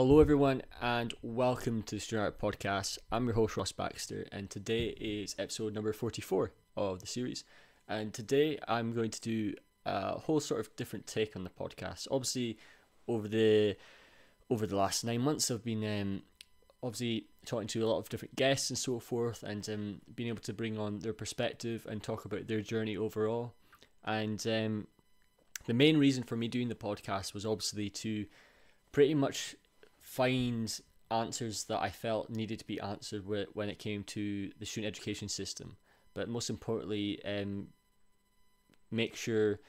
Hello, everyone, and welcome to the Student Art Podcast. I'm your host, Ross Baxter, and today is episode number 44 of the series. And today I'm going to do a whole sort of different take on the podcast. Obviously, over the over the last nine months, I've been um, obviously talking to a lot of different guests and so forth, and um, being able to bring on their perspective and talk about their journey overall. And um, the main reason for me doing the podcast was obviously to pretty much find answers that I felt needed to be answered when it came to the student education system. But most importantly, um, make sure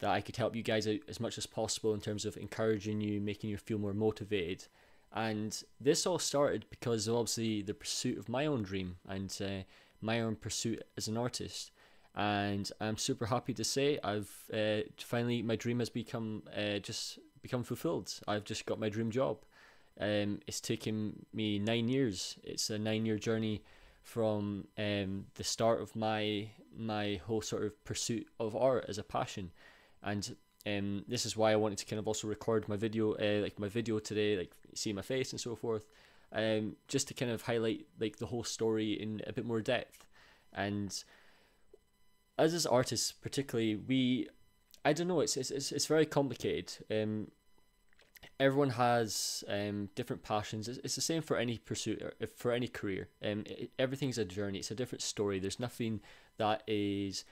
that I could help you guys out as much as possible in terms of encouraging you, making you feel more motivated. And this all started because of obviously the pursuit of my own dream and uh, my own pursuit as an artist. And I'm super happy to say I've uh, finally my dream has become uh, just become fulfilled. I've just got my dream job. Um, it's taken me nine years. It's a nine-year journey from um, the start of my my whole sort of pursuit of art as a passion, and um, this is why I wanted to kind of also record my video, uh, like my video today, like see my face and so forth, um, just to kind of highlight like the whole story in a bit more depth, and as as artists, particularly, we, I don't know, it's it's it's, very complicated. Um, everyone has um, different passions. It's, it's the same for any pursuit, or for any career. Um, it, everything's a journey. It's a different story. There's nothing that is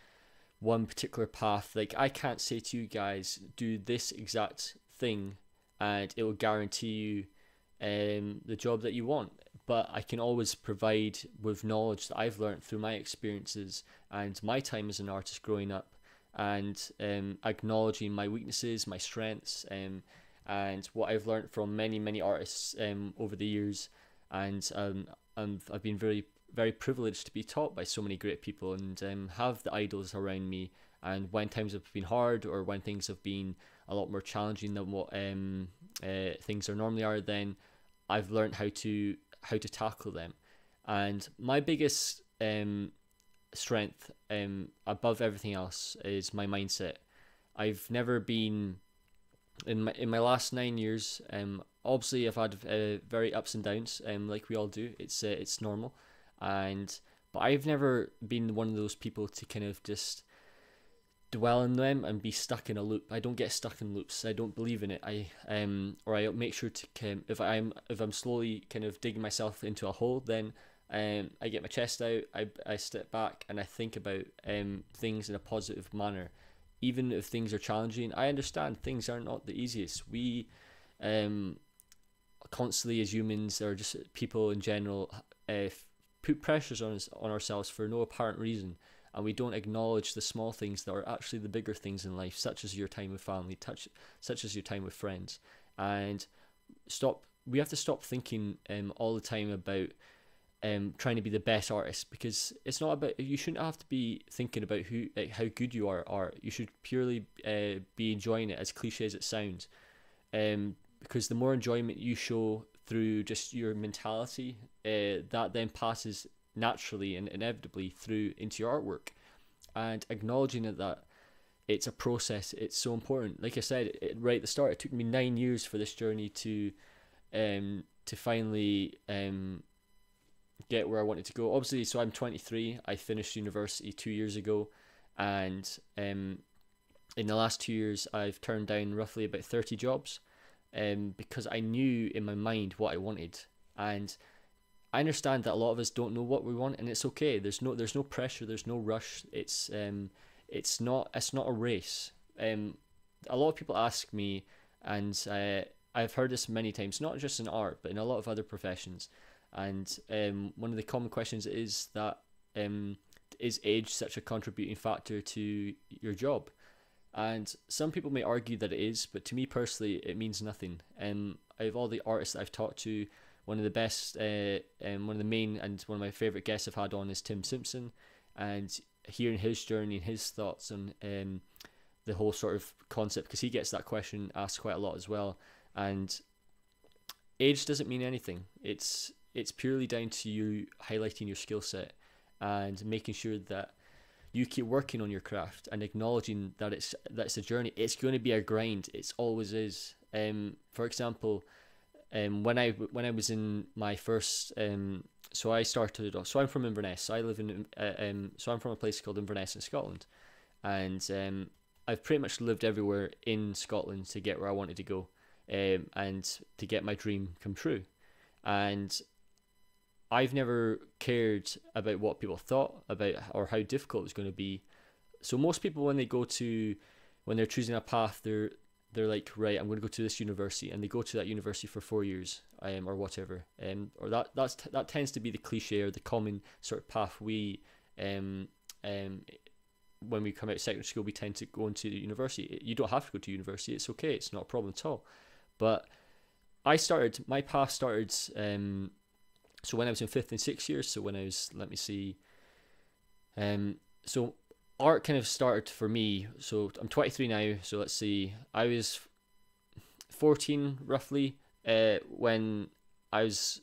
one particular path. Like I can't say to you guys, do this exact thing, and it will guarantee you um, the job that you want. But I can always provide with knowledge that I've learned through my experiences and my time as an artist growing up, and um, acknowledging my weaknesses, my strengths, um, and what I've learned from many many artists um, over the years, and um, i I've been very very privileged to be taught by so many great people and um, have the idols around me. And when times have been hard or when things have been a lot more challenging than what um, uh, things are normally are, then I've learned how to how to tackle them. And my biggest um, strength um, above everything else is my mindset. I've never been in my in my last nine years, um, obviously I've had uh, very ups and downs, um, like we all do. It's uh, it's normal, and but I've never been one of those people to kind of just dwell in them and be stuck in a loop. I don't get stuck in loops. I don't believe in it. I um or I make sure to um, if I'm if I'm slowly kind of digging myself into a hole, then um I get my chest out. I I step back and I think about um things in a positive manner even if things are challenging, I understand things are not the easiest. We um, constantly, as humans or just people in general, uh, put pressures on us on ourselves for no apparent reason, and we don't acknowledge the small things that are actually the bigger things in life, such as your time with family, touch, such as your time with friends, and stop. We have to stop thinking um, all the time about um, trying to be the best artist because it's not about you shouldn't have to be thinking about who like how good you are art. You should purely uh, be enjoying it as cliche as it sounds, um, because the more enjoyment you show through just your mentality, uh, that then passes naturally and inevitably through into your artwork, and acknowledging that, that it's a process. It's so important. Like I said it, right at the start, it took me nine years for this journey to, um, to finally um get where I wanted to go. Obviously, so I'm 23. I finished university two years ago, and um, in the last two years, I've turned down roughly about 30 jobs, um, because I knew in my mind what I wanted, and I understand that a lot of us don't know what we want, and it's okay. There's no there's no pressure. There's no rush. It's um it's not it's not a race. Um, a lot of people ask me, and uh, I've heard this many times, not just in art, but in a lot of other professions and um, one of the common questions is that um, is age such a contributing factor to your job? And some people may argue that it is, but to me personally, it means nothing. Um, of all the artists I've talked to, one of the best, uh, um, one of the main, and one of my favorite guests I've had on is Tim Simpson, and hearing his journey and his thoughts on um, the whole sort of concept, because he gets that question asked quite a lot as well. And age doesn't mean anything. It's it's purely down to you highlighting your skill set and making sure that you keep working on your craft and acknowledging that it's that's a journey. It's going to be a grind. It's always is. Um, for example, um, when I when I was in my first um, so I started off. so I'm from Inverness. So I live in uh, um, so I'm from a place called Inverness in Scotland, and um, I've pretty much lived everywhere in Scotland to get where I wanted to go, um, and to get my dream come true, and I've never cared about what people thought about or how difficult it was going to be. So most people when they go to when they're choosing a path, they're they're like, right, I'm going to go to this university, and they go to that university for four years, um, or whatever, um, or that that's that tends to be the cliche or the common sort of path we, um, um, when we come out of secondary school, we tend to go into the university. You don't have to go to university; it's okay, it's not a problem at all. But I started my path started, um, so when I was in fifth and sixth years. So when I was, let me see, um, so art kind of started for me. So I'm 23 now. So let's see. I was 14 roughly uh, when I was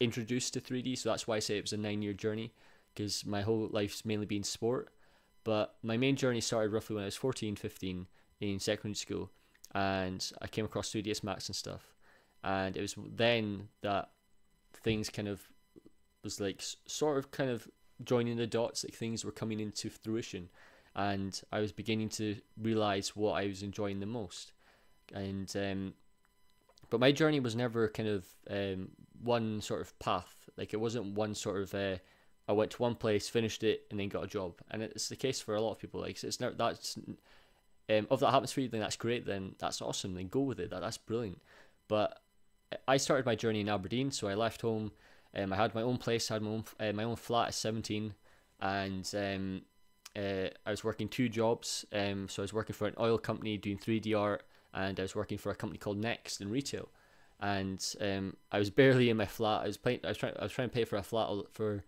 introduced to 3D. So that's why I say it was a nine year journey because my whole life's mainly been sport. But my main journey started roughly when I was 14, 15 in secondary school. And I came across 3ds Max and stuff. And it was then that things kind of was like sort of kind of joining the dots, like things were coming into fruition, and I was beginning to realize what I was enjoying the most. And um, but my journey was never kind of um, one sort of path. Like it wasn't one sort of. Uh, I went to one place, finished it, and then got a job. And it's the case for a lot of people. Like it's not that's um, if that happens for you, then that's great. Then that's awesome. Then go with it. That that's brilliant. But I started my journey in Aberdeen, so I left home um, I had my own place, had my own uh, my own flat at 17, and um, uh, I was working two jobs. Um, so I was working for an oil company doing 3D art, and I was working for a company called Next in retail. And um, I was barely in my flat. I was paying. I was trying. I was trying to pay for a flat for,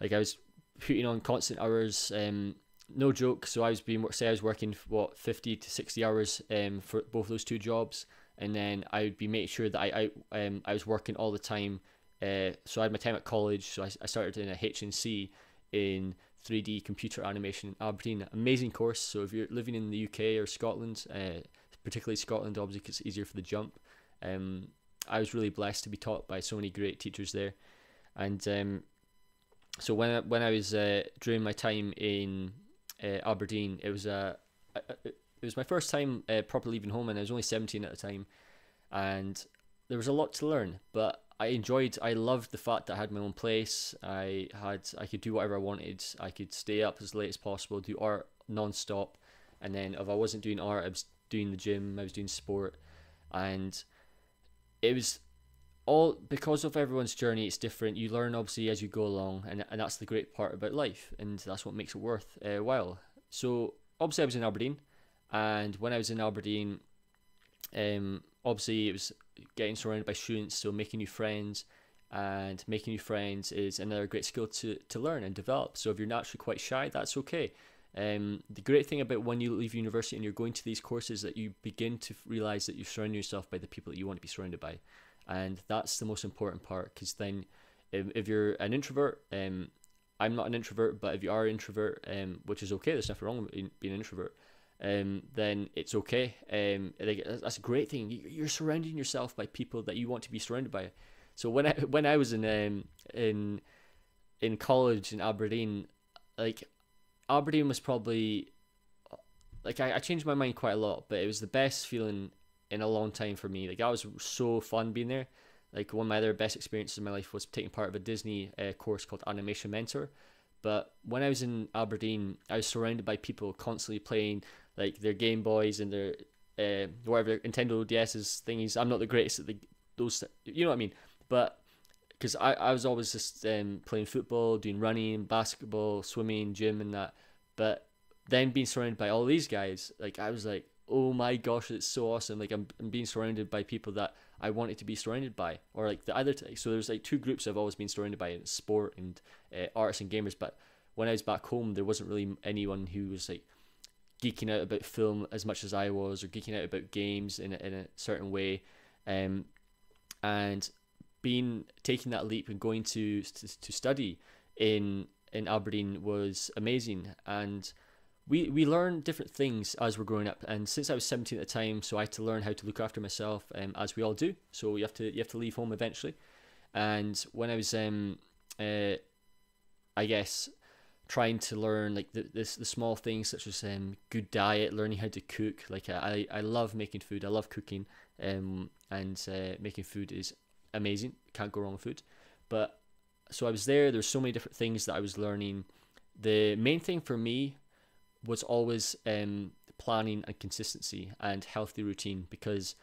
like I was putting on constant hours. Um, no joke. So I was being say I was working what 50 to 60 hours um for both those two jobs, and then I would be making sure that I I um I was working all the time uh, so I had my time at college. So I, I started in a HNC in 3D computer animation in Aberdeen. Amazing course. So if you're living in the UK or Scotland, uh, particularly Scotland, obviously it's easier for the jump. Um, I was really blessed to be taught by so many great teachers there, and um, so when I, when I was uh, during my time in uh, Aberdeen, it was a it was my first time uh, properly leaving home, and I was only seventeen at the time, and there was a lot to learn, but I enjoyed. I loved the fact that I had my own place. I had. I could do whatever I wanted. I could stay up as late as possible, do art non-stop, and then if I wasn't doing art, I was doing the gym. I was doing sport, and it was all because of everyone's journey. It's different. You learn obviously as you go along, and and that's the great part about life, and that's what makes it worth uh, while. So obviously I was in Aberdeen, and when I was in Aberdeen, um, obviously it was getting surrounded by students, so making new friends and making new friends is another great skill to, to learn and develop. So if you're naturally quite shy, that's okay. Um, the great thing about when you leave university and you're going to these courses that you begin to realize that you're surrounding yourself by the people that you want to be surrounded by, and that's the most important part. Because then, if, if you're an introvert, um, I'm not an introvert, but if you are an introvert, um, which is okay, there's nothing wrong with being an introvert um, then it's okay. Um, that's a great thing. You're surrounding yourself by people that you want to be surrounded by. So when I when I was in um, in in college in Aberdeen, like Aberdeen was probably like I, I changed my mind quite a lot, but it was the best feeling in a long time for me. Like that was so fun being there. Like one of my other best experiences in my life was taking part of a Disney uh, course called Animation Mentor. But when I was in Aberdeen, I was surrounded by people constantly playing like their Game Boys and their uh, whatever Nintendo DS's thingies. I'm not the greatest at the those. You know what I mean? But because I, I was always just um, playing football, doing running, basketball, swimming, gym, and that. But then being surrounded by all these guys, like I was like, oh my gosh, it's so awesome! Like I'm, I'm being surrounded by people that I wanted to be surrounded by, or like the other. T- so there's like two groups I've always been surrounded by: in sport and uh, artists and gamers. But when I was back home, there wasn't really anyone who was like geeking out about film as much as I was, or geeking out about games in a, in a certain way, um, and being taking that leap and going to to, to study in in Aberdeen was amazing. And we we learn different things as we're growing up. And since I was 17 at the time, so I had to learn how to look after myself, um, as we all do. So you have to you have to leave home eventually. And when I was um, uh, I guess trying to learn like the this the small things such as um good diet, learning how to cook. Like I I love making food. I love cooking. Um and uh, making food is amazing. Can't go wrong with food. But so I was there. There's so many different things that I was learning. The main thing for me was always um planning and consistency and healthy routine because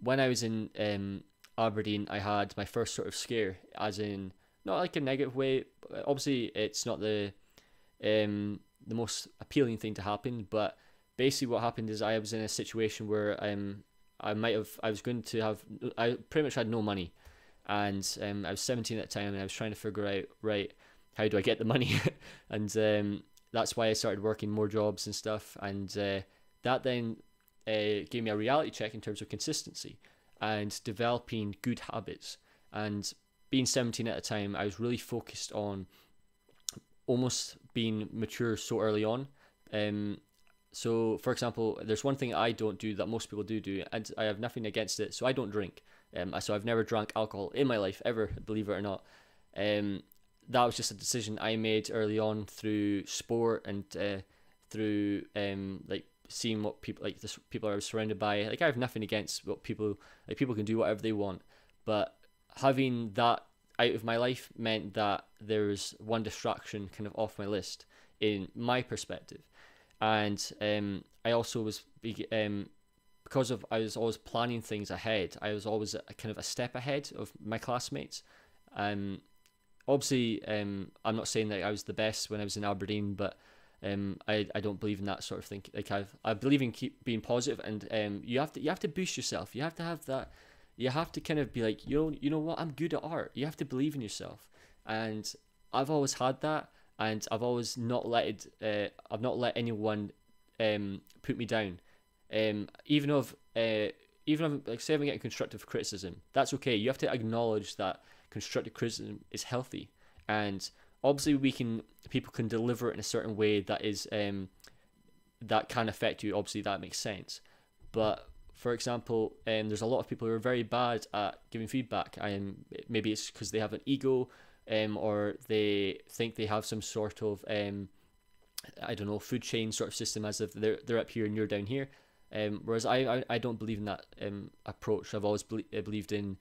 when I was in um Aberdeen, I had my first sort of scare, as in not like a negative way. Obviously, it's not the um, the most appealing thing to happen. But basically, what happened is I was in a situation where um, I might have I was going to have I pretty much had no money, and um, I was 17 at the time, and I was trying to figure out right how do I get the money, and um, that's why I started working more jobs and stuff, and uh, that then uh, gave me a reality check in terms of consistency and developing good habits. And being 17 at the time, I was really focused on almost being mature so early on. Um, so, for example, there's one thing I don't do that most people do do, and I have nothing against it. So I don't drink. Um, so I've never drank alcohol in my life ever, believe it or not. Um, that was just a decision I made early on through sport and uh, through um, like seeing what people like the people I was surrounded by. Like I have nothing against what people like. People can do whatever they want, but having that out of my life meant that there was one distraction kind of off my list in my perspective, and um, I also was um, because of I was always planning things ahead. I was always a, kind of a step ahead of my classmates. Um, obviously, um, I'm not saying that I was the best when I was in Aberdeen, but um, I, I don't believe in that sort of thing. Like I I believe in keep being positive, and um, you have to you have to boost yourself. You have to have that you have to kind of be like, you know, you know what, I'm good at art. You have to believe in yourself, and I've always had that, and I've always not let it, uh, I've not let anyone um, put me down, um, even if uh, even if like say I'm getting constructive criticism, that's okay. You have to acknowledge that constructive criticism is healthy, and obviously we can people can deliver it in a certain way that is um, that can affect you. Obviously that makes sense, but for example, um, there's a lot of people who are very bad at giving feedback. Um, maybe it's because they have an ego, um, or they think they have some sort of um, I don't know, food chain sort of system as if they're they're up here and you're down here. Um, whereas I, I, I don't believe in that um, approach. I've always uh, believed in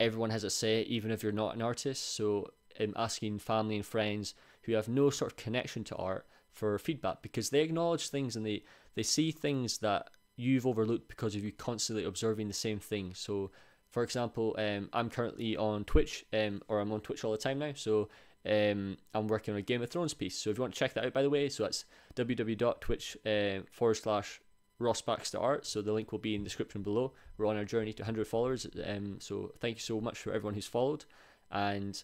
everyone has a say, even if you're not an artist. So um, asking family and friends who have no sort of connection to art for feedback because they acknowledge things and they, they see things that you've overlooked because of you constantly observing the same thing. So, for example, um, I'm currently on Twitch, um, or I'm on Twitch all the time now. So, um, I'm working on a Game of Thrones piece. So, if you want to check that out, by the way, so that's www.twitch uh, forward slash Ross Baxter Art. So, the link will be in the description below. We're on our journey to 100 followers. Um, so, thank you so much for everyone who's followed. And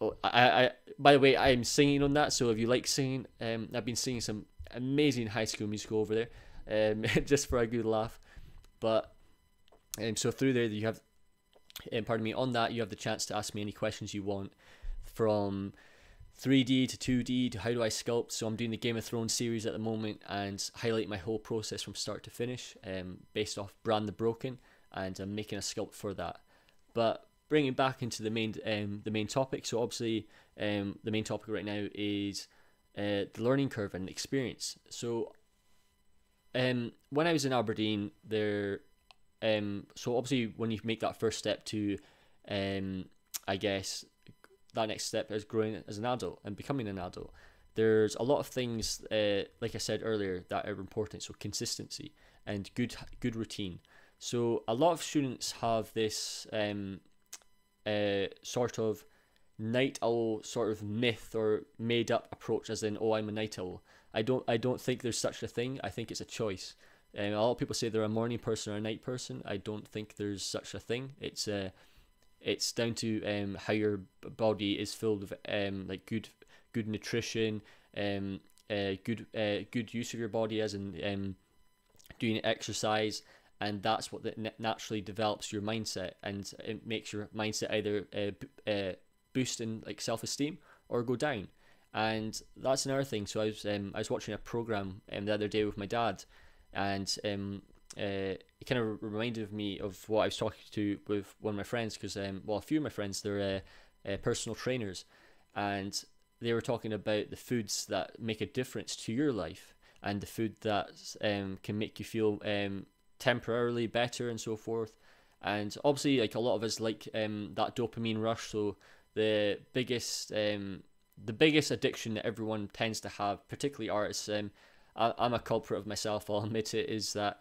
oh, I, I, by the way, I'm singing on that. So, if you like singing, um, I've been singing some amazing high school musical over there um, just for a good laugh. But um, so through there, you have, um, pardon me, on that you have the chance to ask me any questions you want, from 3D to 2D to how do I sculpt. So I'm doing the Game of Thrones series at the moment and highlight my whole process from start to finish, um, based off Bran the Broken, and I'm making a sculpt for that. But bringing back into the main um, the main topic. So obviously, um, the main topic right now is uh, the learning curve and experience. So um, when I was in Aberdeen, there, um, so obviously when you make that first step to, um, I guess that next step is growing as an adult and becoming an adult. There's a lot of things, uh, like I said earlier, that are important. So consistency and good good routine. So a lot of students have this um, uh, sort of night owl sort of myth or made up approach, as in, oh, I'm a night owl. I don't I don't think there's such a thing. I think it's a choice. and a lot of people say they're a morning person or a night person. I don't think there's such a thing. It's uh, it's down to um, how your body is filled with um, like good good nutrition, um, uh, good uh, good use of your body as in um, doing exercise, and that's what that naturally develops your mindset and it makes your mindset either uh, uh, boost in like self esteem or go down. and that's another thing. So I was um, I was watching a program um, the other day with my dad, and um, uh, it kind of reminded me of what I was talking to with one of my friends because um, well a few of my friends they're uh, uh, personal trainers, and they were talking about the foods that make a difference to your life and the food that um, can make you feel um, temporarily better and so forth. And obviously, like a lot of us like um, that dopamine rush. So the biggest um, the biggest addiction that everyone tends to have, particularly artists, um, I, I'm a culprit of myself. I'll admit it. Is that,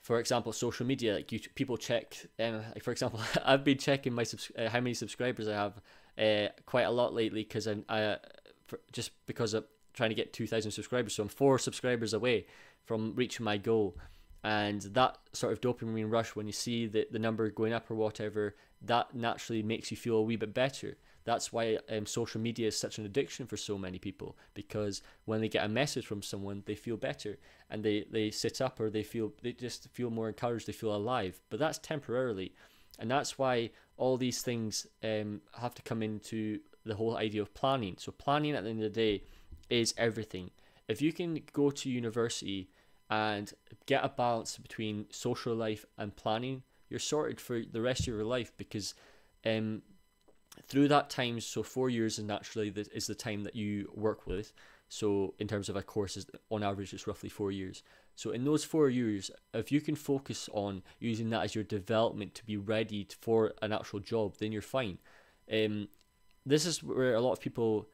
for example, social media. Like you, people check. Um, like for example, I've been checking my subs- uh, how many subscribers I have uh, quite a lot lately because I, I for, just because of trying to get two thousand subscribers. So I'm four subscribers away from reaching my goal. And that sort of dopamine rush, when you see the, the number going up or whatever, that naturally makes you feel a wee bit better that's why um, social media is such an addiction for so many people because when they get a message from someone, they feel better and they, they sit up or they feel they just feel more encouraged. They feel alive, but that's temporarily, and that's why all these things um, have to come into the whole idea of planning. So planning at the end of the day is everything. If you can go to university and get a balance between social life and planning, you're sorted for the rest of your life because um, through that time, so four years is naturally the, is the time that you work with. So in terms of a course, is on average it's roughly four years. So in those four years, if you can focus on using that as your development to be ready for an actual job, then you're fine. Um, this is where a lot of people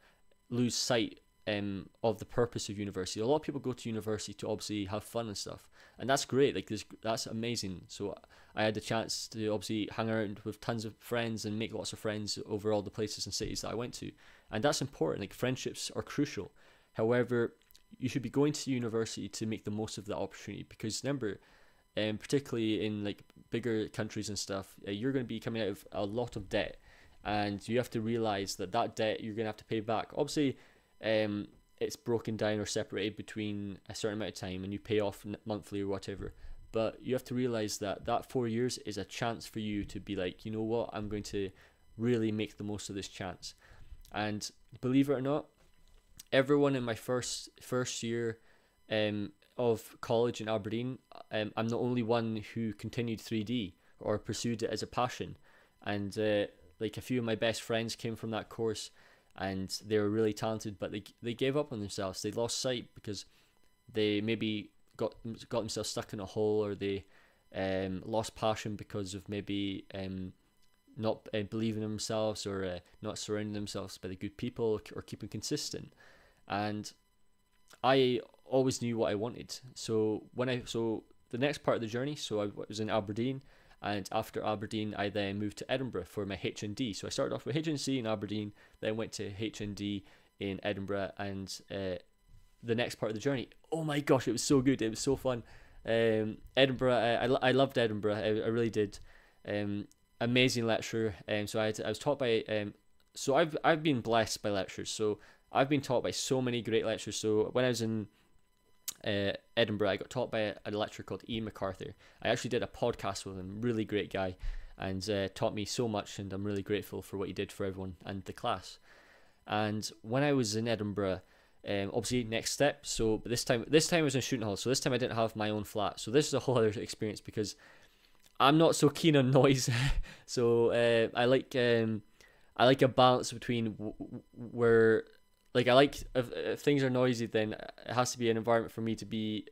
lose sight um, of the purpose of university. A lot of people go to university to obviously have fun and stuff, and that's great. Like this, that's amazing. So I had the chance to obviously hang around with tons of friends and make lots of friends over all the places and cities that I went to, and that's important. Like friendships are crucial. However, you should be going to university to make the most of that opportunity because remember, um, particularly in like bigger countries and stuff, uh, you're going to be coming out of a lot of debt, and you have to realize that that debt you're going to have to pay back. Obviously, um, it's broken down or separated between a certain amount of time, and you pay off monthly or whatever. But you have to realize that that four years is a chance for you to be like, you know what, I'm going to really make the most of this chance. And believe it or not, everyone in my first first year um, of college in Aberdeen, um, I'm the only one who continued 3D or pursued it as a passion. And uh, like a few of my best friends came from that course, and they were really talented, but they they gave up on themselves. They lost sight because they maybe got got themselves stuck in a hole or they um, lost passion because of maybe um, not uh, believing in themselves or uh, not surrounding themselves by the good people or keeping consistent. And I always knew what I wanted. So when I so the next part of the journey, so I was in Aberdeen, and after Aberdeen, I then moved to Edinburgh for my HND. So I started off with HNC in Aberdeen, then went to HND in Edinburgh, and uh, the next part of the journey. Oh my gosh, it was so good. It was so fun. Um, Edinburgh, I, I, I, loved Edinburgh. I, I really did. Um, amazing lecturer. Um, so I, had I was taught by. Um, so I've I've been blessed by lecturers. So I've been taught by so many great lecturers. So when I was in uh, Edinburgh, I got taught by a, lecturer called Ian MacArthur. I actually did a podcast with him. Really great guy, and uh, taught me so much. And I'm really grateful for what he did for everyone and the class. And when I was in Edinburgh, um, obviously, next step. So this time, this time I was in shooting hall. So this time I didn't have my own flat. So this is a whole other experience because I'm not so keen on noise. so uh, I like um, I like a balance between where like I like if, if things are noisy, then it has to be an environment for me to be.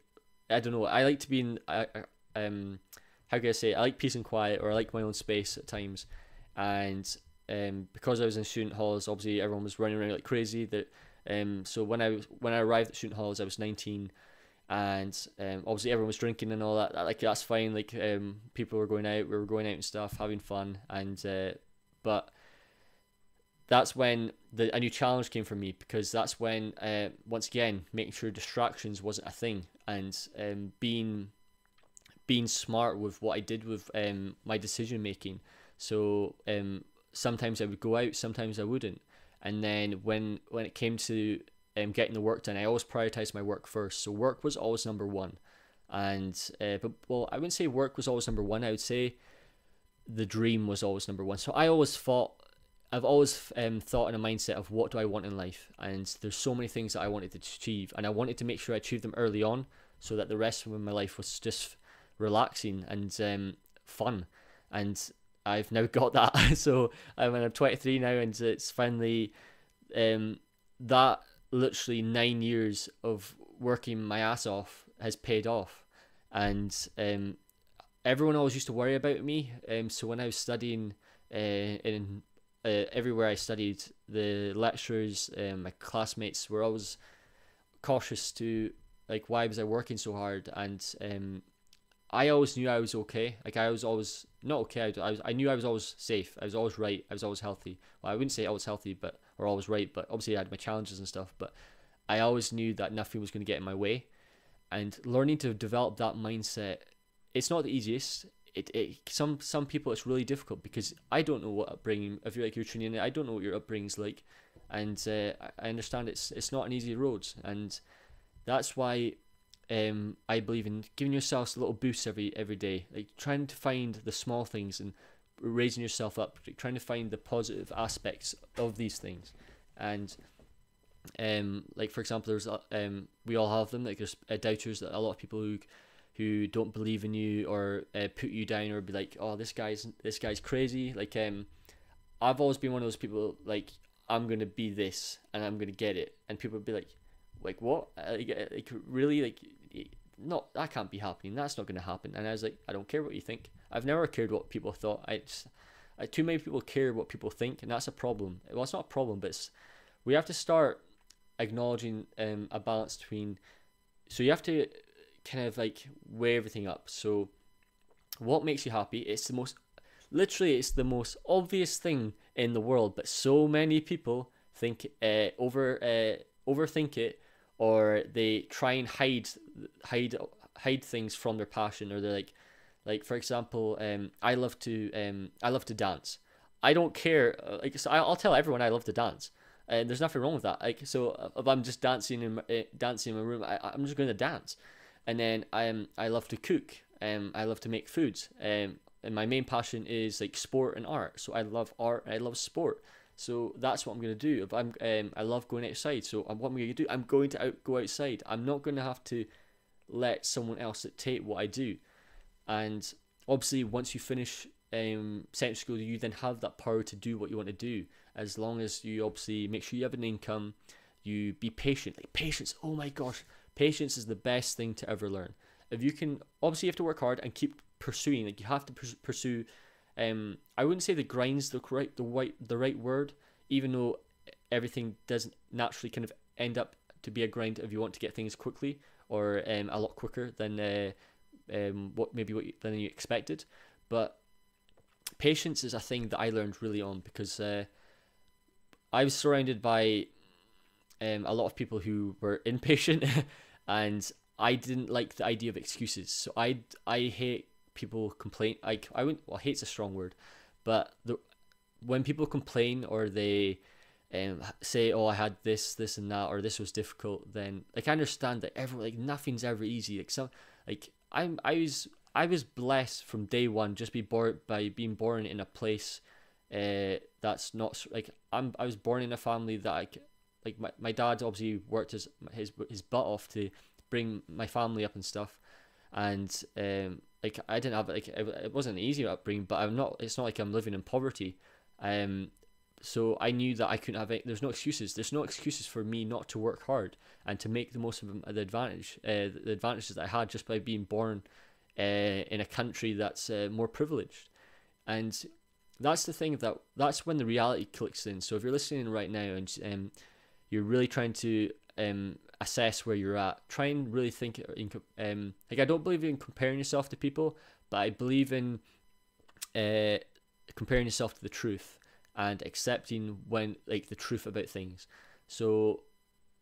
I don't know. I like to be in. I, um, how can I say? I like peace and quiet, or I like my own space at times, and um, because I was in student halls, obviously everyone was running around like crazy. That um, so when I was, when I arrived at student halls, I was 19, and um, obviously everyone was drinking and all that. Like that's fine. Like um, people were going out, we were going out and stuff, having fun, and uh, but that's when the a new challenge came for me because that's when uh, once again making sure distractions wasn't a thing and um, being being smart with what I did with um, my decision making. So um, sometimes I would go out, sometimes I wouldn't and then when when it came to um, getting the work done, I always prioritized my work first. So work was always number one, and uh, but well, I wouldn't say work was always number one. I would say the dream was always number one. So I always thought I've always um, thought in a mindset of what do I want in life, and there's so many things that I wanted to achieve, and I wanted to make sure I achieved them early on, so that the rest of my life was just relaxing and um, fun, and I've now got that. so I'm, I'm 23 now, and it's finally um, that literally nine years of working my ass off has paid off, and um, everyone always used to worry about me. Um, so when I was studying uh, in uh, everywhere I studied, the lecturers, um, my classmates were always cautious to like why was I working so hard and um, I always knew I was okay. Like I was always not okay. I, was I knew I was always safe. I was always right. I was always healthy. Well, I wouldn't say I was healthy, but or always right. But obviously I had my challenges and stuff. But I always knew that nothing was going to get in my way, and learning to develop that mindset, it's not the easiest. It, it some some people it's really difficult because I don't know what upbringing. If you're like training, I don't know what your upbringing's like, and uh, I understand it's it's not an easy road, and that's why um, I believe in giving yourselves a little boosts every every day, like trying to find the small things and raising yourself up, trying to find the positive aspects of these things, and um, like for example, there's um, we all have them. Like there's uh, doubters that a lot of people who who don't believe in you or uh, put you down or be like, oh, this guy's this guy's crazy. Like um, I've always been one of those people like I'm gonna be this and I'm gonna get it, and people be like, like what? Like, like really like not that can't be happening. That's not going to happen. And I was like, I don't care what you think. I've never cared what people thought. I, just, I too many people care what people think, and that's a problem. Well, it's not a problem, but it's, we have to start acknowledging um, a balance between. So you have to kind of like weigh everything up. So, what makes you happy? It's the most, literally, it's the most obvious thing in the world, but so many people think uh, over uh, overthink it or they try and hide hide hide things from their passion or they're like like for example um i love to um i love to dance i don't care uh, like so i'll tell everyone i love to dance and there's nothing wrong with that like so uh, if i'm just dancing in uh, dancing in my room I, i'm just going to dance and then i um, i love to cook um i love to make foods um and my main passion is like sport and art so i love art i love sport so that's what I'm going to do. If I'm, um, I love going outside. So what I'm to do, I'm going to out, go outside. I'm not going to have to let someone else dictate what I do. And obviously, once you finish um, central school, you then have that power to do what you want to do. As long as you obviously make sure you have an income, you be patient. Like patience. Oh my gosh, patience is the best thing to ever learn. If you can, obviously, you have to work hard and keep pursuing. Like you have to pursue um, I wouldn't say the grind's the right the right the right word, even though everything doesn't naturally kind of end up to be a grind if you want to get things quickly or um, a lot quicker than uh, um, what maybe what you, than you expected. But patience is a thing that I learned really on because uh, I was surrounded by um, a lot of people who were impatient, and I didn't like the idea of excuses. So I I hate people complain like I wouldn't well hate's a strong word, but the when people complain or they um, say, "Oh, I had this, this, and that," or "This was difficult," then like I understand that everyone like nothing's ever easy. Like some, like I'm, I was, I was blessed from day one just be born by being born in a place, uh, that's not like I'm. I was born in a family that I, like my my dad obviously worked his his his butt off to bring my family up and stuff, and um, like I didn't have like it, it wasn't an easy upbringing, but I'm not. It's not like I'm living in poverty. Um, so I knew that I couldn't have. Any, there's no excuses. There's no excuses for me not to work hard and to make the most of the advantage, uh, the advantages that I had just by being born uh, in a country that's uh, more privileged. And that's the thing that that's when the reality clicks in. So if you're listening right now and um, you're really trying to um, assess where you're at. Try and really think in um, like I don't believe in comparing yourself to people, but I believe in uh, comparing yourself to the truth and accepting when like the truth about things. So,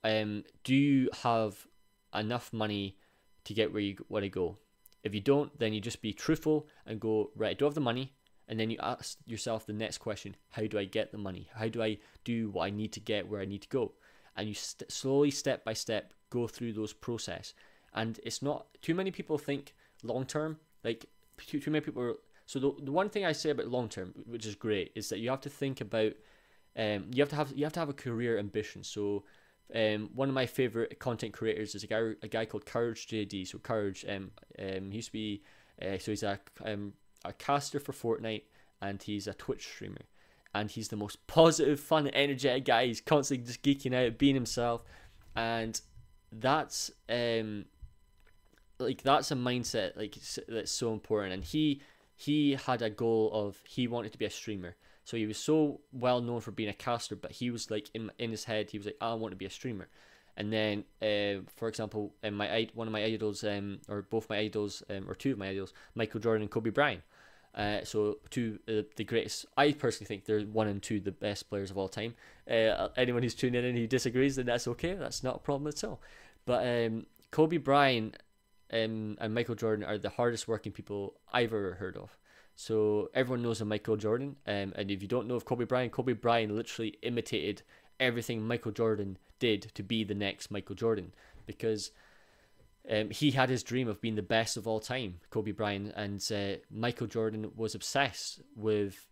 um, do you have enough money to get where you want to go? If you don't, then you just be truthful and go right. I don't have the money, and then you ask yourself the next question: How do I get the money? How do I do what I need to get where I need to go? and you st- slowly step by step go through those process and it's not too many people think long term like too, too many people are, so the, the one thing i say about long term which is great is that you have to think about um, you have to have you have to have a career ambition. So, um, one of my favorite content creators is a guy a guy called Courage JD. So Courage, um, um, he used to be, uh, so he's a um a caster for Fortnite, and he's a Twitch streamer, and he's the most positive, fun, energetic guy. He's constantly just geeking out, being himself, and that's um like that's a mindset like that's so important. And he he had a goal of he wanted to be a streamer. So he was so well known for being a caster but he was like in, in his head he was like i want to be a streamer. And then uh, for example in my one of my idols um, or both my idols um, or two of my idols michael jordan and kobe bryant uh, so two uh, the greatest i personally think they're one and two the best players of all time. Uh, anyone who's tuning in and who disagrees then that's okay. That's not a problem at all. But um, kobe bryant um, and Michael Jordan are the hardest working people I've ever heard of. So everyone knows of Michael Jordan, um, and if you don't know of Kobe Bryant, Kobe Bryant literally imitated everything Michael Jordan did to be the next Michael Jordan. Because um, he had his dream of being the best of all time, Kobe Bryant, and uh, Michael Jordan was obsessed with.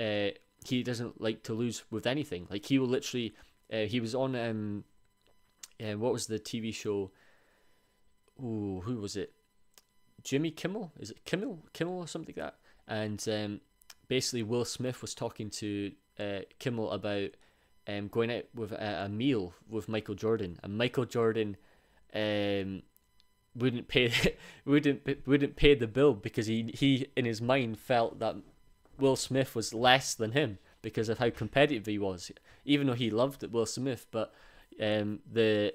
Uh, he doesn't like to lose with anything. Like he will literally, uh, he was on um, uh, what was the TV show? ooh, who was it? Jimmy Kimmel? Is it Kimmel? Kimmel or something like that? And um, basically, Will Smith was talking to uh, Kimmel about um, going out with a, a, meal with Michael Jordan, and Michael Jordan um, wouldn't pay wouldn't wouldn't pay the bill because he he in his mind felt that Will Smith was less than him because of how competitive he was, even though he loved Will Smith, but um, the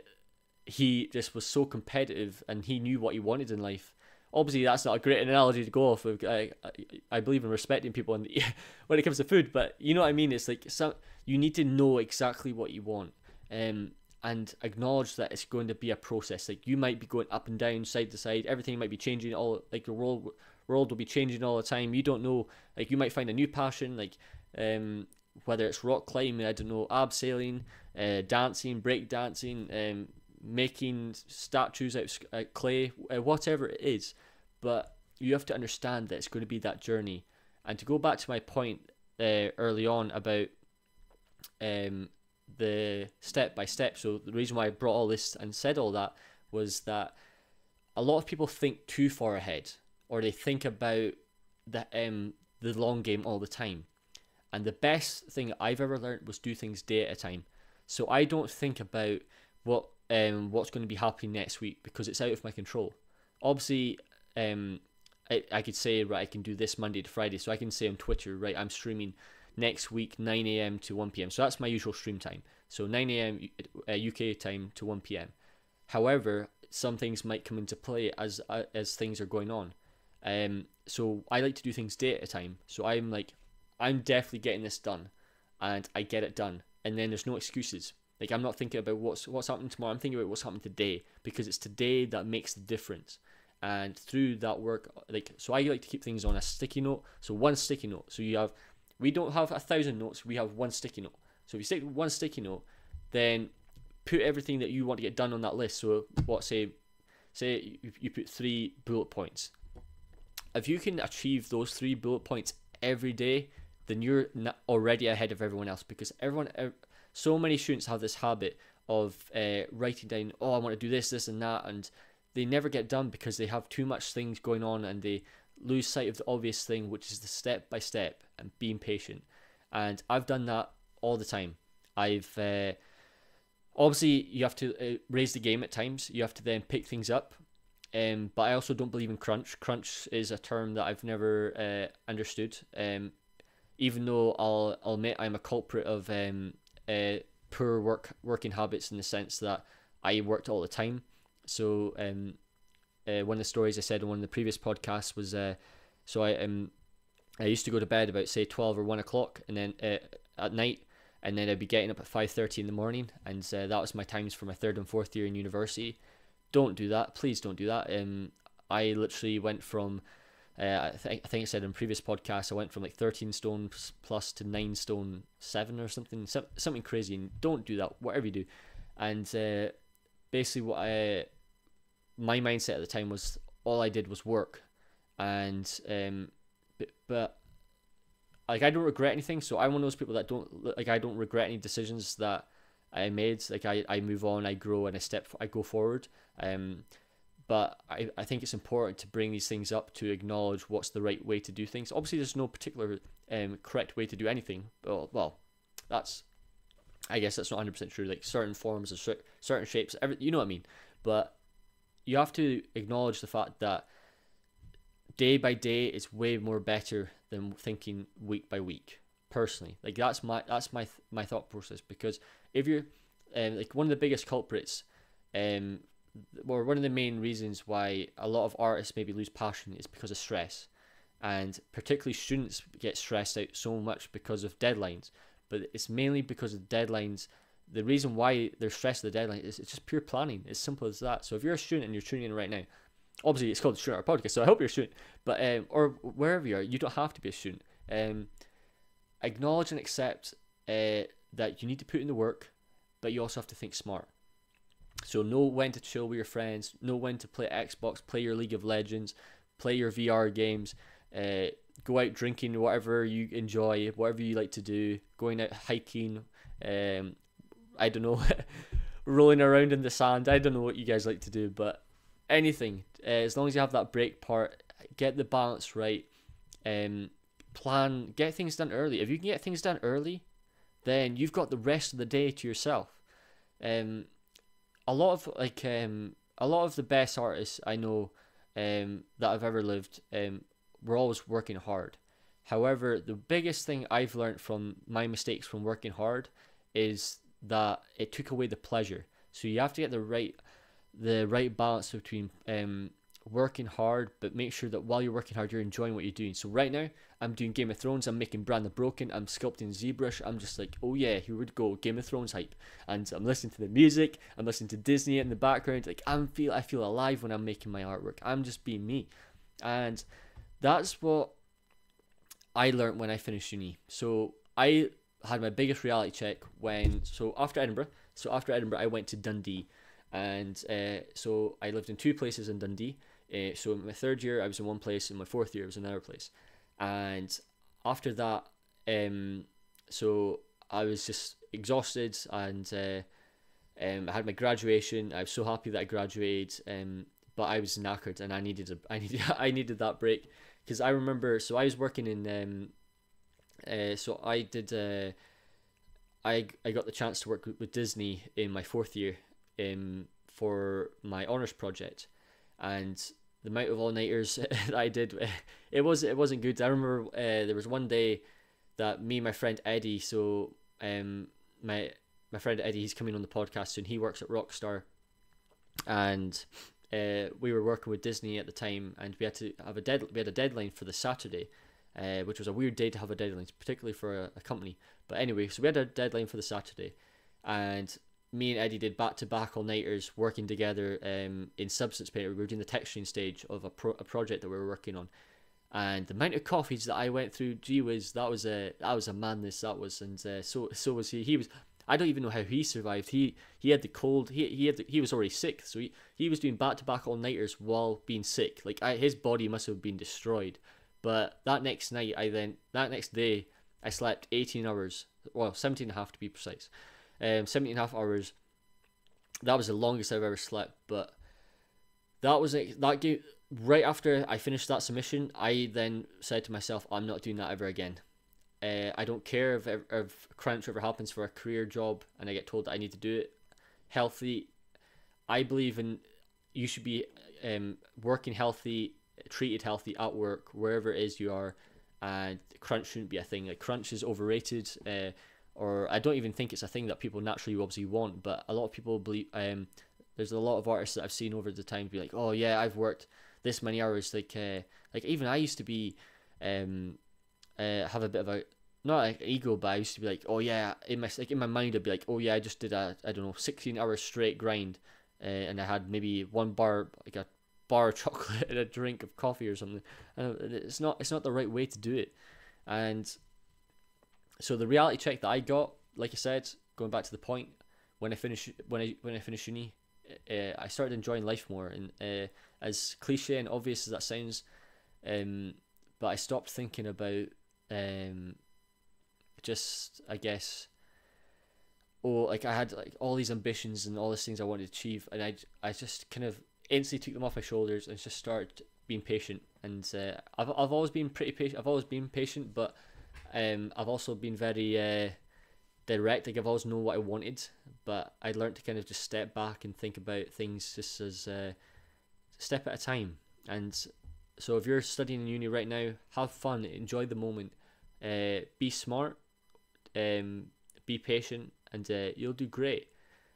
he just was so competitive and he knew what he wanted in life. Obviously, that's not a great analogy to go off of. I, I, I believe in respecting people and when it comes to food, but you know what I mean. It's like some you need to know exactly what you want, um, and acknowledge that it's going to be a process. Like you might be going up and down, side to side. Everything might be changing. All like your world world will be changing all the time. You don't know. Like you might find a new passion. Like um, whether it's rock climbing, I don't know, abseiling, uh, dancing, break dancing, um, making statues out of clay, uh, whatever it is. But you have to understand that it's going to be that journey. And to go back to my point uh, early on about um, the step by step, so the reason why I brought all this and said all that was that a lot of people think too far ahead, or they think about the um the long game all the time. And the best thing I've ever learned was do things day at a time. So I don't think about what um, what's going to be happening next week because it's out of my control. Obviously, um, I, I could say, right, I can do this Monday to Friday. So I can say on Twitter, right, I'm streaming next week 9 a.m. to 1 p.m. So that's my usual stream time. So 9 a.m. Uh, UK time to 1 p.m. However, some things might come into play as uh, as things are going on. Um, so I like to do things day at a time. So I'm like, I'm definitely getting this done, and I get it done, and then there's no excuses like I'm not thinking about what's what's happening tomorrow. I'm thinking about what's happening today because it's today that makes the difference. And through that work, like so, I like to keep things on a sticky note. So one sticky note. So you have, we don't have a thousand notes. We have one sticky note. So if you stick one sticky note, then put everything that you want to get done on that list. So what say, say you put three bullet points. If you can achieve those three bullet points every day, then you're already ahead of everyone else because everyone so many students have this habit of uh, writing down, oh, I want to do this, this, and that, and they never get done because they have too much things going on and they lose sight of the obvious thing, which is the step by step and being patient. And I've done that all the time. I've uh, obviously you have to uh, raise the game at times. You have to then pick things up. Um, but I also don't believe in crunch. Crunch is a term that I've never uh, understood. Um, even though I'll, I'll admit I'm a culprit of um, uh, poor work working habits in the sense that I worked all the time. So um, uh, one of the stories I said in one of the previous podcasts was uh, so I um I used to go to bed about say twelve or one o'clock, and then uh, at night, and then I'd be getting up at five thirty in the morning, and uh, that was my times for my third and fourth year in university. Don't do that, please don't do that. Um, I literally went from uh, I, th- I think I said in previous podcasts, I went from like 13 stone plus to 9 stone 7 or something, so, something crazy. And don't do that, whatever you do. And uh, basically, what I, my mindset at the time was all I did was work. And, um, but, but like I don't regret anything. So I'm one of those people that don't like I don't regret any decisions that I made. Like I, I move on, I grow, and I step, I go forward. Um, but I, I think it's important to bring these things up to acknowledge what's the right way to do things. Obviously, there's no particular um, correct way to do anything. Well, well, that's I guess that's not 100% true. Like certain forms of certain shapes, every, you know what I mean. But you have to acknowledge the fact that day by day is way more better than thinking week by week. Personally, like that's my that's my my thought process because if you're um, like one of the biggest culprits um, or one of the main reasons why a lot of artists maybe lose passion is because of stress and particularly students get stressed out so much because of deadlines but it's mainly because of deadlines the reason why they're stressed the deadline is it's just pure planning. It's simple as that. So if you're a student and you're tuning in right now obviously it's called the student podcast so i hope you're a student but um, or wherever you are you don't have to be a student. Um, acknowledge and accept uh, that you need to put in the work but you also have to think smart. So know when to chill with your friends, know when to play Xbox, play your League of Legends, play your VR games, uh, go out drinking, whatever you enjoy, whatever you like to do, going out hiking, um, I don't know, rolling around in the sand. I don't know what you guys like to do, but anything, uh, as long as you have that break part, get the balance right, um, plan, get things done early. If you can get things done early, then you've got the rest of the day to yourself. Um, a lot of like um a lot of the best artists I know um that I've ever lived um were always working hard. However, the biggest thing I've learned from my mistakes from working hard is that it took away the pleasure. So you have to get the right the right balance between um working hard, but make sure that while you're working hard, you're enjoying what you're doing. So right now, I'm doing Game of Thrones. I'm making Bran the Broken. I'm sculpting ZBrush. I'm just like, oh yeah, here we go, Game of Thrones hype. And I'm listening to the music. I'm listening to Disney in the background. Like I'm feel, I feel alive when I'm making my artwork. I'm just being me, and that's what I learned when I finished uni. So I had my biggest reality check when so after Edinburgh. So after Edinburgh, I went to Dundee, and uh, so I lived in two places in Dundee. Uh, so in my third year, I was in one place. In my fourth year, I was in another place. And after that, um, so I was just exhausted and uh, um, I had my graduation. I was so happy that I graduated, um, but I was knackered and I needed a, I needed I needed that break because I remember. So I was working in. Uh, so I did. Uh, I I got the chance to work with Disney in my fourth year, um, for my honors project, and the amount of all nighters that I did, it was it wasn't good. I remember uh, there was one day that me and my friend Eddie, so um my my friend Eddie, he's coming on the podcast soon. He works at Rockstar, and uh, we were working with Disney at the time, and we had to have a dead we had a deadline for the Saturday, uh, which was a weird day to have a deadline, particularly for a, a company. But anyway, so we had a deadline for the Saturday, and me and Eddie did back to back all nighters working together um, in Substance Painter. We were doing the texturing stage of a, pro- a project that we were working on, and the amount of coffees that I went through, gee whiz, that was a that was a madness. That was, and uh, so so was he. He was. I don't even know how he survived. He he had the cold. He he had the, he was already sick, so he, he was doing back to back all nighters while being sick. Like I, his body must have been destroyed. But that next night, I then that next day, I slept 18 hours. Well, 17 and a half to be precise um, 17 and a half hours. That was the longest I've ever slept, but that was. That game right after I finished that submission, I then said to myself, I'm not doing that ever again. Uh, I don't care if, if crunch ever happens for a career job and I get told that I need to do it. Healthy, I believe in you should be um, working healthy, treated healthy at work, wherever it is you are, and crunch shouldn't be a thing. Like crunch is overrated. Uh, or I don't even think it's a thing that people naturally obviously want, but a lot of people believe. Um, there's a lot of artists that I've seen over the time be like, oh yeah, I've worked this many hours. Like, uh, like even I used to be, um, uh, have a bit of a not like ego, but I used to be like, oh yeah, in my like in my mind I'd be like, oh yeah, I just did a I don't know, sixteen hours straight grind, uh, and I had maybe one bar like a bar of chocolate and a drink of coffee or something. And it's not it's not the right way to do it, and so the reality check that I got, like I said, going back to the point, when I finished when I when I finished uni, uh, I started enjoying life more. And uh, as cliche and obvious as that sounds, um, but I stopped thinking about um, just I guess, oh, like I had like all these ambitions and all these things I wanted to achieve, and I I just kind of instantly took them off my shoulders and just started being patient. And uh, I've I've always been pretty patient. I've always been patient, but um, I've also been very uh, direct. Like I've always known what I wanted, but I learned to kind of just step back and think about things just as uh, step at a time. And so if you're studying in uni right now, have fun, enjoy the moment, uh, be smart, um, be patient, and uh, you'll do great.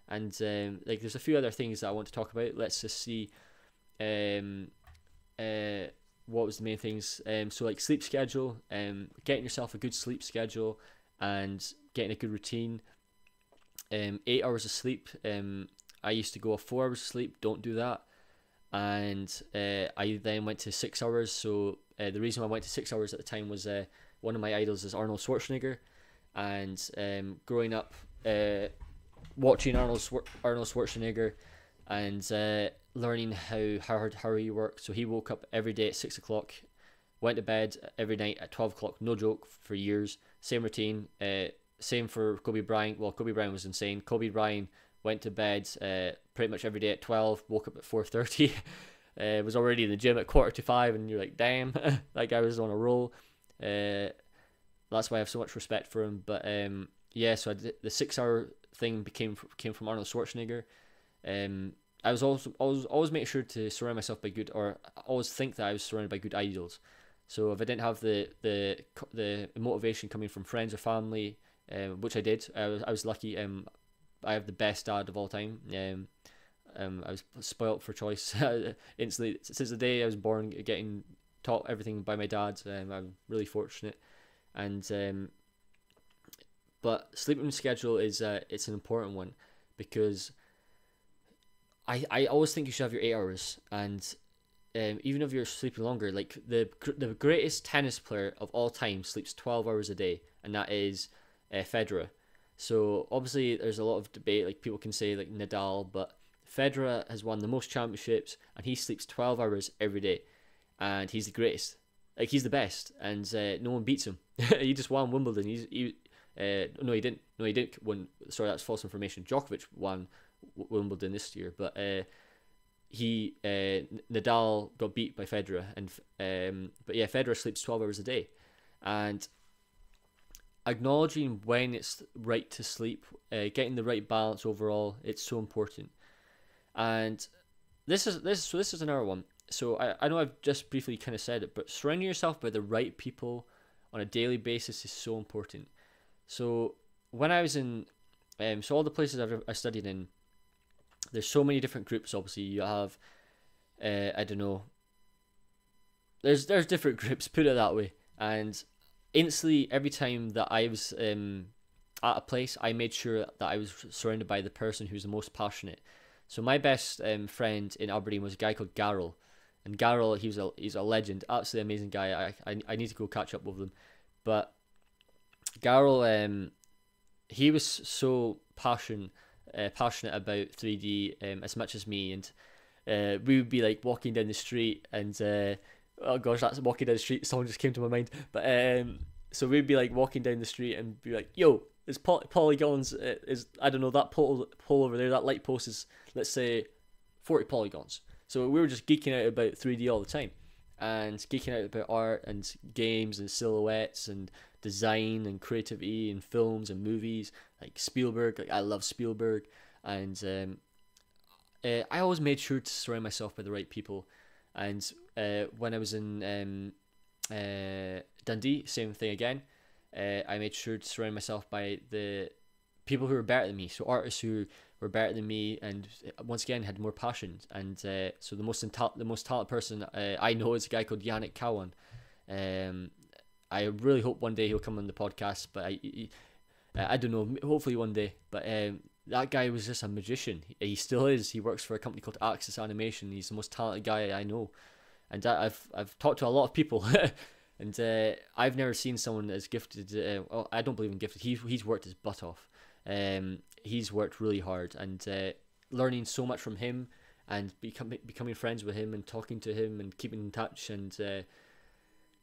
And um, like there's a few other things that I want to talk about. Let's just see. Um, uh, what was the main things? Um, so like sleep schedule, um, getting yourself a good sleep schedule, and getting a good routine. Um, eight hours of sleep. Um, I used to go a four hours of sleep. Don't do that. And uh, I then went to six hours. So uh, the reason I went to six hours at the time was uh, one of my idols is Arnold Schwarzenegger, and um, growing up, uh, watching Arnold Schwar- Arnold Schwarzenegger, and uh, learning how hard how he worked. So he woke up every day at six o'clock, went to bed every night at twelve o'clock. No joke for years. Same routine. Uh, same for Kobe Bryant. Well, Kobe Bryant was insane. Kobe Bryant went to bed uh, pretty much every day at twelve. Woke up at four thirty. uh, was already in the gym at quarter to five, and you're like, damn, that guy was on a roll. Uh, that's why I have so much respect for him. But um, yeah, so I did, the six hour thing became came from Arnold Schwarzenegger. Um, I was also always always make sure to surround myself by good, or always think that I was surrounded by good idols. So if I didn't have the the the motivation coming from friends or family, um, which I did, I was I was lucky. Um, I have the best dad of all time. Um, um, I was spoilt for choice instantly since the day I was born, getting taught everything by my dad. Um, I'm really fortunate, and um, but sleeping schedule is uh, it's an important one because I, I always think you should have your eight hours, and um, even if you're sleeping longer, like the the greatest tennis player of all time sleeps twelve hours a day, and that is uh, Federer. So obviously, there's a lot of debate. Like people can say like Nadal, but Federer has won the most championships, and he sleeps twelve hours every day, and he's the greatest. Like he's the best, and uh, no one beats him. he just won Wimbledon. He's he. Uh, no, he didn't. No, he didn't win. Sorry, that's false information. Djokovic won Wimbledon this year, but uh, he uh, Nadal got beat by Federer, and um, but yeah, Federer sleeps twelve hours a day, and acknowledging when it's right to sleep, uh, getting the right balance overall, it's so important. And this is this so this is another one. So I, I know I've just briefly kind of said it, but surrounding yourself by the right people on a daily basis is so important. So when I was in, um, so all the places I've I studied in, there's so many different groups. Obviously, you have, uh, I don't know. There's there's different groups. Put it that way. And instantly, every time that I was um, at a place, I made sure that I was surrounded by the person who's the most passionate. So my best um, friend in Aberdeen was a guy called Garrel, and Garrel he was a he's a legend, absolutely amazing guy. I I, I need to go catch up with him, but Garrel um he was so passionate uh, passionate about 3D um, as much as me, and uh, we would be like walking down the street, and uh, oh gosh, that's walking down the street. Song just came to my mind, but um, so we'd be like walking down the street and be like, "Yo, is poly- polygons uh, is I don't know that pole pole over there, that light post is let's say forty polygons." So we were just geeking out about 3D all the time, and geeking out about art and games and silhouettes and design and creativity in films and movies like Spielberg. Like I love Spielberg, and um, uh, I always made sure to surround myself by the right people. And uh, when I was in um, uh, Dundee, same thing again. Uh, I made sure to surround myself by the people who were better than me. So artists who were better than me, and uh, once again had more passion. And uh, so the most the most talented person I know is a guy called Yannick Cowan. Um, I really hope one day he'll come on the podcast, but I, he, I don't know. Hopefully one day. But um, that guy was just a magician. He, he, still is. He works for a company called Axis Animation. He's the most talented guy I know, and I've I've talked to a lot of people, and uh, I've never seen someone as gifted. Uh, well, I don't believe in gifted. He's he's worked his butt off. Um, he's worked really hard, and uh, learning so much from him, and becoming becoming friends with him, and talking to him, and keeping in touch, and uh,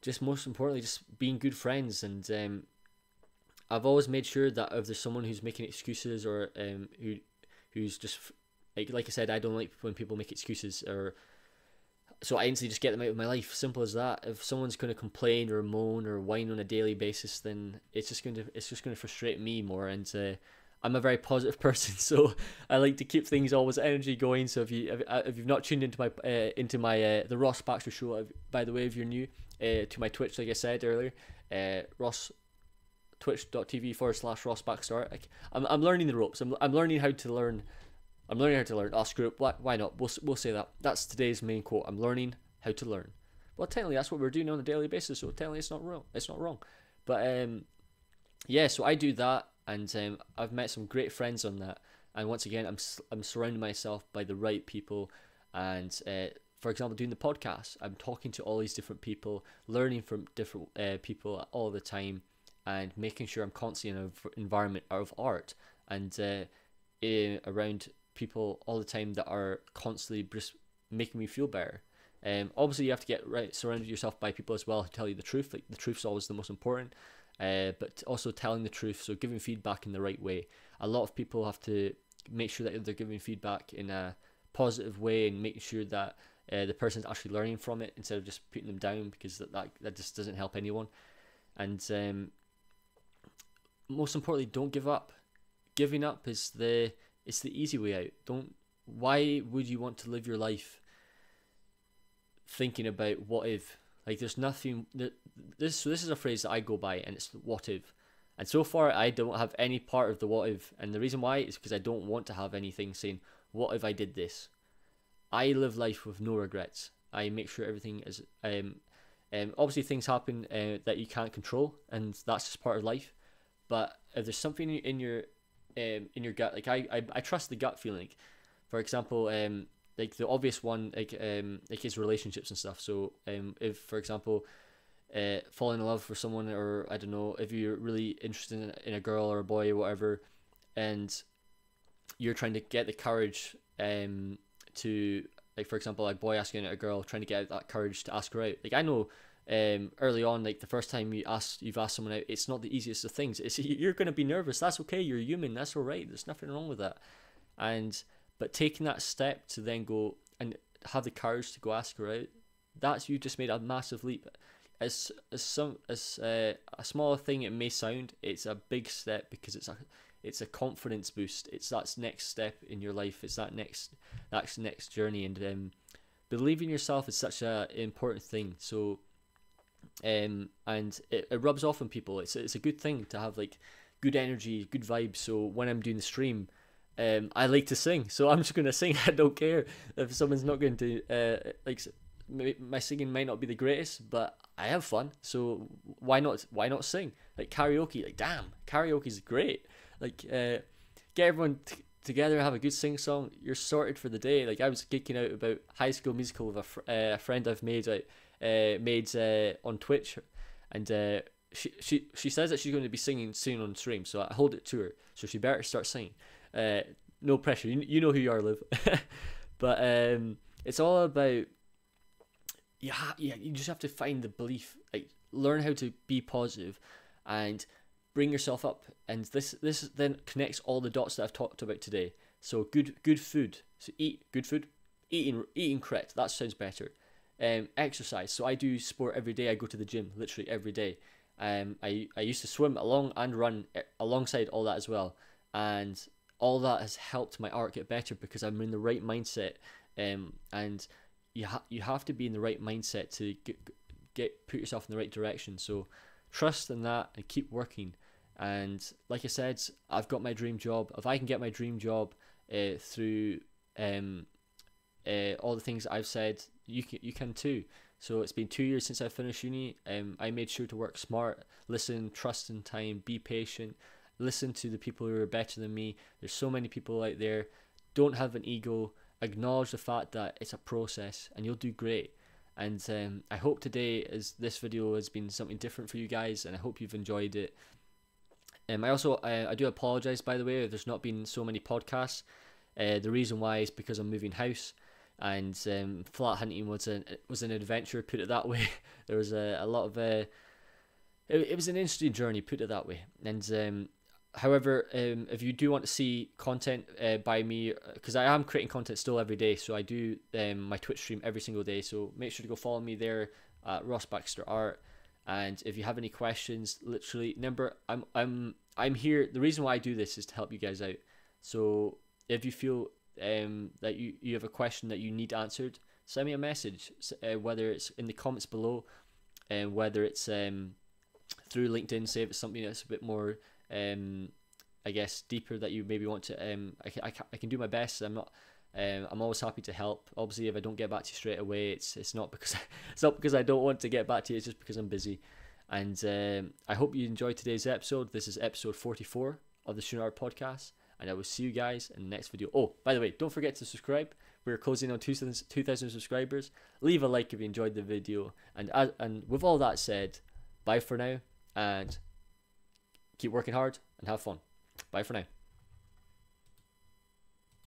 just most importantly, just being good friends. And um, I've always made sure that if there's someone who's making excuses or um, who who's just like like I said, I don't like when people make excuses or so I instantly just get them out of my life. Simple as that. If someone's going to complain or moan or whine on a daily basis, then it's just going to it's just going to frustrate me more. And uh, I'm a very positive person, so I like to keep things always energy going. So if you if, uh, if you've not tuned into my uh, into my uh, the Ross Baxter show, by the way, if you're new uh, to my Twitch, like I said earlier, uh, Ross twitch.tv forward slash Ross Baxter. I'm I'm learning the ropes. I'm I'm learning how to learn I'm learning how to learn. Oh, screw it. Why, why not? We'll, we'll say that. That's today's main quote. I'm learning how to learn. Well, technically, that's what we're doing on a daily basis. So technically, it's not wrong. It's not wrong. But um, yeah, so I do that, and um, I've met some great friends on that. And once again, I'm I'm surrounding myself by the right people. And uh, for example, doing the podcast, I'm talking to all these different people, learning from different uh, people all the time, and making sure I'm constantly in an environment of art and uh, in, around people all the time that are constantly just making me feel better. Um, obviously, you have to get right surrounded yourself by people as well who tell you the truth. Like the truth's always the most important, uh, but also telling the truth. So giving feedback in the right way. A lot of people have to make sure that they're giving feedback in a positive way and making sure that uh, the person's actually learning from it instead of just putting them down because that that, that just doesn't help anyone. And um, most importantly, don't give up. Giving up is the it's the easy way out. Don't. Why would you want to live your life thinking about what if? Like, there's nothing. That, This so this is a phrase that I go by, and it's what if. And so far, I don't have any part of the what if. And the reason why is because I don't want to have anything saying, what if I did this? I live life with no regrets. I make sure everything is. Um, um, obviously, things happen uh, that you can't control, and that's just part of life. But if there's something in your um, in your gut. Like I, I, I trust the gut feeling. For example, um, like the obvious one, like um, like his relationships and stuff. So um, if for example, uh, falling in love for someone, or I don't know, if you're really interested in, in a girl or a boy or whatever, and you're trying to get the courage um to like for example a boy asking a girl trying to get that courage to ask her out like i know um, early on, like the first time you ask, you've asked someone out, it's not the easiest of things. It's you're going to be nervous. That's okay. You're human. That's all right. There's nothing wrong with that. And but taking that step to then go and have the courage to go ask her out, that's you just made a massive leap. As as some as uh, a smaller thing it may sound, it's a big step because it's a it's a confidence boost. It's that next step in your life. It's that next that's next journey and um, believing yourself is such a important thing. So um, and it, it rubs off on people. It's it's a good thing to have like good energy, good vibes. So when I'm doing the stream, um, I like to sing, so I'm just gonna sing. I don't care if someone's not going to uh, like. My singing might not be the greatest, but I have fun. So why not? Why not sing? Like karaoke. Like damn, karaoke is great. Like uh, get everyone t- together, have a good sing song. You're sorted for the day. Like I was geeking out about High School Musical with a, fr- uh, a friend I've made. Like, uh, made uh, on Twitch, and uh, she she she says that she's going to be singing soon on stream. So I hold it to her. So she better start singing. Uh, no pressure. You, you know who you are, Liv. but um, it's all about yeah yeah. You just have to find the belief, like learn how to be positive, and bring yourself up. And this this then connects all the dots that I've talked about today. So good good food. So eat good food. Eating eating correct. That sounds better um, exercise. So I do sport every day. I go to the gym literally every day. Um, I, I used to swim along and run eh, alongside all that as well. And all that has helped my art get better because I'm in the right mindset. Um, and you, ha- you have to be in the right mindset to get, get put yourself in the right direction. So trust in that and keep working. And like I said, I've got my dream job. If I can get my dream job uh, through um, uh, all the things I've said, you can you can too. So it's been two years since I finished uni. Um, I made sure to work smart, listen, trust in time, be patient, listen to the people who are better than me. There's so many people out there. Don't have an ego. Acknowledge the fact that it's a process, and you'll do great. And um, I hope today is this video has been something different for you guys, and I hope you've enjoyed it. Um, I also I, I do apologize by the way there's not been so many podcasts. Uh, the reason why is because I'm moving house and um, flat hunting was an was an adventure. Put it that way. there was a, a lot of uh, it, it was an interesting journey. Put it that way. And um, however, um, if you do want to see content uh, by me, because I am creating content still every day, so I do um, my Twitch stream every single day. So make sure to go follow me there, at Ross Baxter Art. And if you have any questions, literally, remember, I'm I'm I'm here. The reason why I do this is to help you guys out. So if you feel um, that you, you have a question that you need answered, send me a message, uh, whether it's in the comments below, and uh, whether it's um, through LinkedIn, say if it's something that's a bit more, um, I guess, deeper that you maybe want to. Um, I, I, I can do my best. I'm not. Um, I'm always happy to help. Obviously, if I don't get back to you straight away, it's it's not because it's not because I don't want to get back to you. It's just because I'm busy. And um, I hope you enjoyed today's episode. This is episode 44 of the Art Podcast and I will see you guys in the next video. Oh, by the way, don't forget to subscribe. We're closing on 2,000 subscribers. Leave a like if you enjoyed the video. And as, and with all that said, bye for now and keep working hard and have fun. Bye for now.